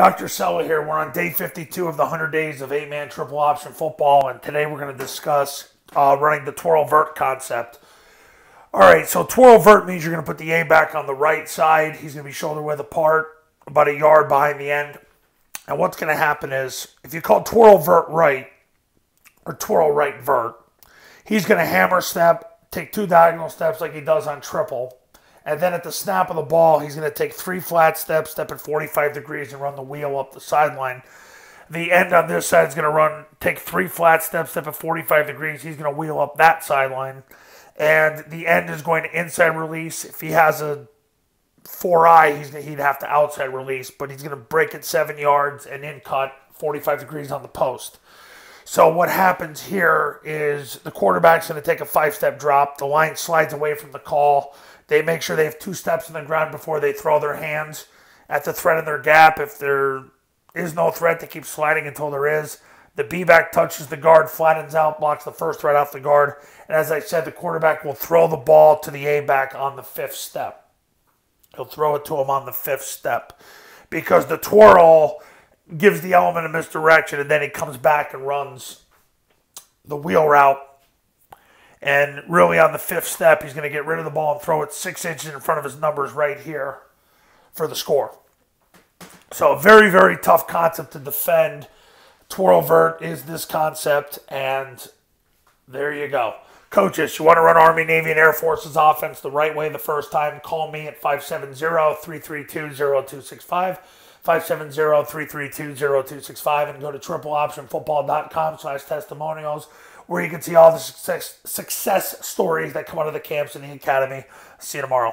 Dr. Cella here. We're on day 52 of the 100 days of eight man triple option football, and today we're going to discuss uh, running the twirl vert concept. All right, so twirl vert means you're going to put the A back on the right side. He's going to be shoulder width apart, about a yard behind the end. And what's going to happen is if you call twirl vert right or twirl right vert, he's going to hammer step, take two diagonal steps like he does on triple and then at the snap of the ball, he's going to take three flat steps, step at 45 degrees, and run the wheel up the sideline. The end on this side is going to run, take three flat steps, step at 45 degrees. He's going to wheel up that sideline. And the end is going to inside release. If he has a four eye, he's he'd have to outside release, but he's going to break it seven yards and in cut 45 degrees on the post. So what happens here is the quarterback's going to take a five step drop. The line slides away from the call. They make sure they have two steps in the ground before they throw their hands at the threat of their gap. If there is no threat, they keep sliding until there is. The B back touches the guard, flattens out, blocks the first threat off the guard. And as I said, the quarterback will throw the ball to the A back on the fifth step. He'll throw it to him on the fifth step because the twirl gives the element of misdirection and then he comes back and runs the wheel route and really, on the fifth step, he's going to get rid of the ball and throw it six inches in front of his numbers right here for the score. So, a very, very tough concept to defend. Twirl vert is this concept, and there you go. Coaches, you want to run Army, Navy, and Air Force's offense the right way the first time, call me at 570 332 0265. 570-332-0265 and go to tripleoptionfootball.com slash testimonials where you can see all the success, success stories that come out of the camps in the academy. See you tomorrow.